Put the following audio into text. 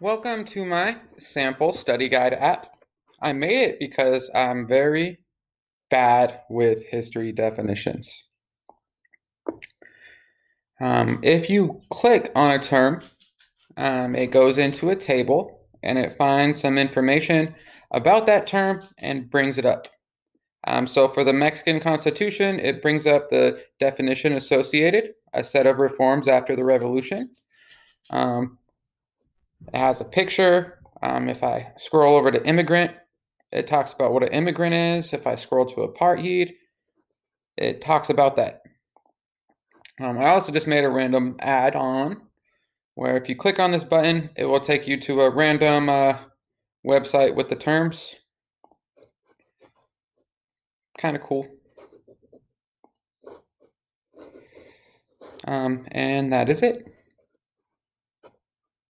Welcome to my sample study guide app. I made it because I'm very bad with history definitions. Um, if you click on a term, um, it goes into a table and it finds some information about that term and brings it up. Um, so for the Mexican Constitution, it brings up the definition associated, a set of reforms after the revolution. Um, it has a picture. Um, if I scroll over to immigrant, it talks about what an immigrant is. If I scroll to apartheid, it talks about that. Um, I also just made a random add on where if you click on this button, it will take you to a random uh, website with the terms. Kind of cool. Um, and that is it.